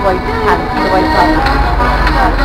the white, the white problem.